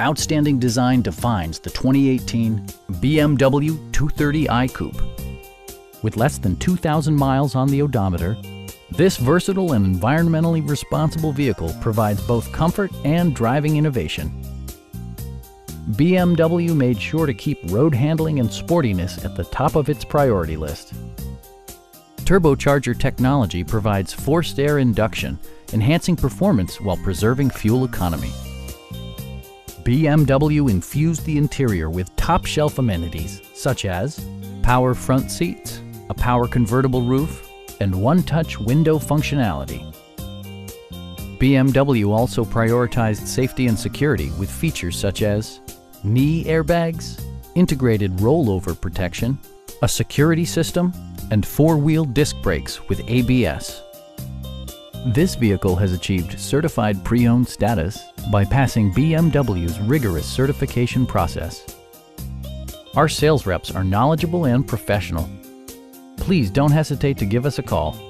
Outstanding design defines the 2018 BMW 230i Coupe. With less than 2,000 miles on the odometer, this versatile and environmentally responsible vehicle provides both comfort and driving innovation. BMW made sure to keep road handling and sportiness at the top of its priority list. Turbocharger technology provides forced air induction, enhancing performance while preserving fuel economy. BMW infused the interior with top-shelf amenities such as power front seats, a power convertible roof, and one-touch window functionality. BMW also prioritized safety and security with features such as knee airbags, integrated rollover protection, a security system, and four-wheel disc brakes with ABS. This vehicle has achieved certified pre-owned status by passing BMW's rigorous certification process. Our sales reps are knowledgeable and professional. Please don't hesitate to give us a call